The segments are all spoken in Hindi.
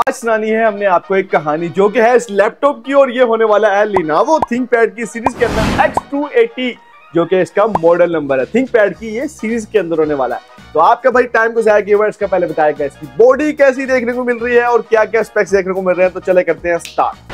आज सुनानी है हमने आपको एक कहानी जो कि है इस लैपटॉप की और ये होने वाला है लिनावो थिंकपैड की सीरीज़ के अंदर X280 जो कि इसका मॉडल नंबर है। थिंक पैड की ये सीरीज़ के अंदर होने वाला है। तो आपका भाई टाइम को जाया किया इसका पहले बताया गया इसकी बॉडी कैसी देखने को मिल रही है और क्या क्या स्पेक्स देखने को मिल रहे हैं। तो चले करते हैं स्टार्ट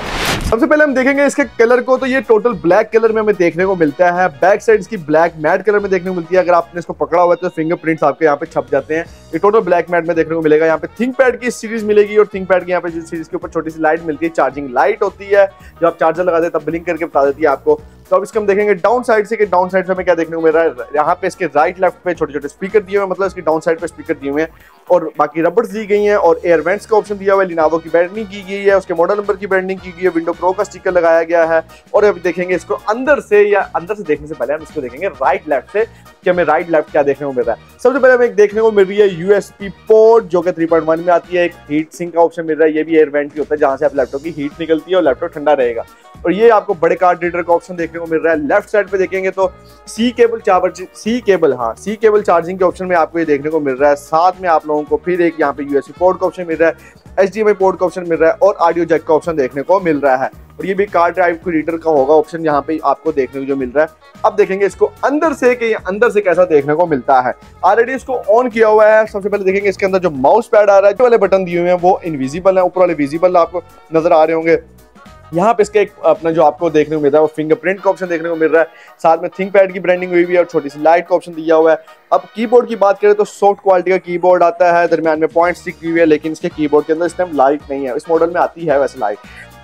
सबसे पहले हम देखेंगे इसके कलर को तो ये टोटल ब्लैक कलर में हमें देखने को मिलता है। बैक साइड इसकी ब्लैक मैट कलर में देखने को मिलती है। अगर आपने इसको पकड़ा हुआ है तो फिंगरप्रिंट्स आपके यहाँ पे छप जाते हैं। ये टोटल ब्लैक मैट में देखने को मिलेगा। यहाँ पे थिंक पैड की सीरीज़ मिलेगी और थिंक पैड की यहाँ पे सीरीज़ के ऊपर छोटी सी लाइट मिलती है चार्जिंग लाइट होती है। जो आप चार्जर लगाते हैं, तब ब्लिंक करके बता देती है आपको। तो अब इसके हम देखेंगे डाउन साइड से कि डाउन साइड से हमें क्या देखने को मिल रहा है। यहाँ पे इसके राइट लेफ़्ट पे छोटे छोटे स्पीकर दिए हुए मतलब इसके डाउन साइड पे स्पीकर दिए हुए हैं। और बाकी रबर्स दी गई हैं और एयर वेंट्स का ऑप्शन दिया हुआ है। लिनावो की ब्रांडिंग की गई है, उसके मॉडल नंबर की ब्रांडिंग की गई है विंडो प्रो का स्टिकर लगाया गया है। और अभी देखेंगे इसको अंदर से या अंदर से देखने से पहले हम इसको देखेंगे राइट लेफ़्ट से कि हमें राइट लेफ़्ट क्या देखने को मिल रहा है। सबसे पहले हमें देखने को मिल रही है यूएसपी पोर्ट जो कि 3.1 में आती है। एक हीट सिंक का ऑप्शन मिल रहा है, ये भी एयर वेंट की होता है, जहाँ से आप लैपटॉप की हीट निकलती है और लैपटॉप ठंडा रहेगा। और ये आपको बड़े कार्ड रीडर का ऑप्शन देखने को मिल रहा है। लेफ़्ट साइड पे देखेंगे तो C cable charge C cable हाँ सी केबल चार्जिंग के ऑप्शन में आपको ये देखने को मिल रहा है। साथ में आप लोगों को फिर एक यहाँ पे यूएसबी पोर्ट का ऑप्शन मिल रहा है। एच पोर्ट का ऑप्शन मिल रहा है और ऑडियो जैक का ऑप्शन देखने को मिल रहा है। और ये भी कार ड्राइव को रीडर का होगा ऑप्शन यहाँ पे आपको देखने को जो मिल रहा है। अब देखेंगे इसको अंदर से कि अंदर से कैसा देखने को मिलता है। ऑलरेडी इसको ऑन किया हुआ है। सबसे पहले देखेंगे इसके अंदर जो माउस पैड आ रहा है, जो वाले बटन दिए हुए हैं, वो इनविजिबल है। ऊपर वाले विजिबल आपको नज़र आ रहे होंगे। यहाँ पे इसका एक, अपना जो आपको देखने को मिल रहा है, वो फिंगरप्रिंट का ऑप्शन देखने को मिल रहा है। साथ में थिंक पैड की ब्रांडिंग हुई हुई है और छोटी सी लाइट का ऑप्शन दिया हुआ है। अब कीबोर्ड की बात करें तो सॉफ्ट क्वालिटी का कीबोर्ड आता है, दरमियान में पॉइंट स्टिक हुई है, लेकिन इसके कीबोर्ड के अंदर इस टाइम लाइट नहीं है। इस मॉडल में आती है वैसे लाइट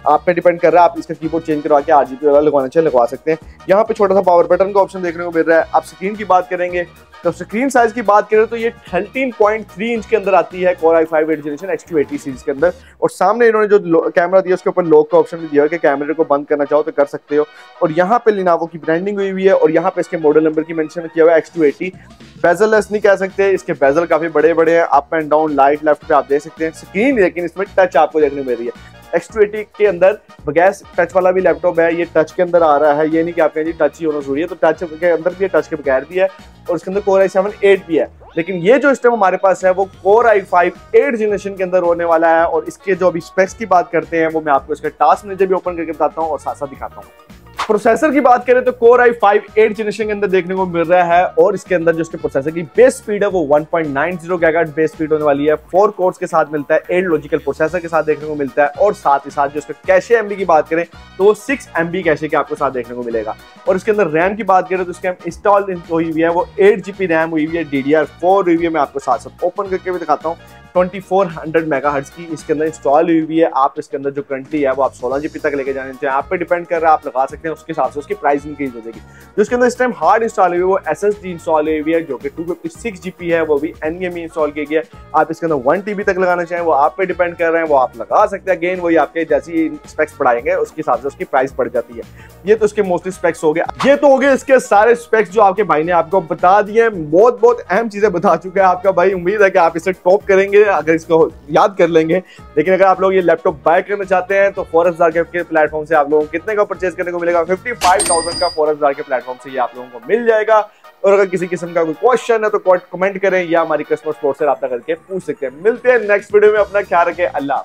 आप पे डिपेंड कर रहा है, आप इसका कीबोर्ड चेंज करवा के आरजीबी वाला लगवाना चाहिए लगवा सकते हैं। यहाँ पे छोटा सा पावर बटन का ऑप्शन देखने को मिल रहा है। आप स्क्रीन की बात करेंगे तो स्क्रीन साइज़ की बात करें तो ये 13.3 इंच के अंदर आती है Core i5 8 generation X280 series के अंदर। और सामने इन्होंने जो कैमरा दिया, उसके ऊपर लॉक का ऑप्शन भी दिया है कि कैमरे को बंद करना चाहो तो कर सकते हो। और यहाँ पे लिनावो की ब्रांडिंग हुई हुई है और यहाँ पे इसके मॉडल नंबर की मेंशन किया हुआ है X280 बेजल नहीं कह सकते, इसके बेजल काफ़ी बड़े बड़े हैं up and down right left पे आप देख सकते हैं। स्क्रीन लेकिन इसमें टच आपको देखने मिल रही है। X280 के अंदर, बगैर टच वाला भी लैपटॉप है, ये टच के अंदर आ रहा है, ये नहीं कि आपके जी टच ही होना ज़रूरी है तो टच के अंदर भी है टच के बगैर भी है, और उसके अंदर कोर आई सेवन एट भी है। लेकिन ये जो सिस्टम हमारे पास है, वो core i five eight generation के अंदर होने वाला है, और इसके जो अभी स्पेक्स की बात करते हैं, वो मैं आपको इसका टास्क मैनेजर भी ओपन करके बताता हूँ, और साथ साथ दिखाता हूँ। प्रोसेसर की बात करें तो core i five eight generation के अंदर देखने को मिल रहा है और इसके अंदर जो इसके प्रोसेसर की बेस स्पीड है वो 1.90 पॉइंट बेस स्पीड होने वाली है। फोर कोर्स के साथ मिलता है एट लॉजिकल प्रोसेसर के साथ देखने को मिलता है और साथ ही साथ जो इसके कैशे एमबी की बात करें तो वो सिक्स एमबी कैशे के आपको साथ देखने को मिलेगा। और इसके अंदर रैम की बात करें तो इसके इंस्टॉल हुई हुई है, वो एट रैम हुई हुई है डी डी मैं आपको साथ साथ ओपन करके भी दिखाता हूँ। 2400 मेगाहर्ट्ज की इसके अंदर इंस्टॉल हुई हुई है। आप इसके अंदर जो करंटली है, वो आप 16 जीबी तक लेके जाने आप पे डिपेंड कर रहा है, आप लगा सकते हैं, उसके हिसाब से उसकी प्राइस इंक्रीज हो जाएगी जो इसके अंदर इस टाइम हार्ड इंस्टॉल हुई है, वो एस एस डी इंस्टॉल हुई है, जो कि टू फिफ्टी सिक्स जीबी है, वो भी एन एम इंस्टॉल की गई है। आप इसके अंदर वन टीबी तक लगाना चाहें, वो आप पे डिपेंड कर रहे हैं, वो आप लगा सकते हैं। अगेन वही आपके जैसी स्पेक्स बढ़ाएँगे, उसके हिसाब से उसकी प्राइस बढ़ जाती है। ये तो उसके मोस्टली स्पेक्स हो गए। ये तो हो गए इसके सारे स्पेक्स जो आपके भाई ने आपको बता दिए बहुत बहुत अहम चीज़ें बता चुके हैं आपका भाई। उम्मीद है कि आप इसे टॉप करेंगे। अगर इसको याद कर लेंगे। लेकिन अगर आप लोग ये लैपटॉप बाय करना चाहते हैं तो फोर हज़ार के प्लेटफॉर्म से आप लोगों को कितने का परचेज करने को मिलेगा? फिफ्टी फाइव थाउज़ेंड का फोर हज़ार के प्लेटफॉर्म से ये आप लोगों को मिल जाएगा। और अगर किसी किस्म का कोई क्वेश्चन है तो कमेंट करें या हमारी कस्टमर सपोर्ट से रब्ता करके पूछ सकते हैं। मिलते हैं नेक्स्ट वीडियो में, अपना ख्याल रखें। अल्लाह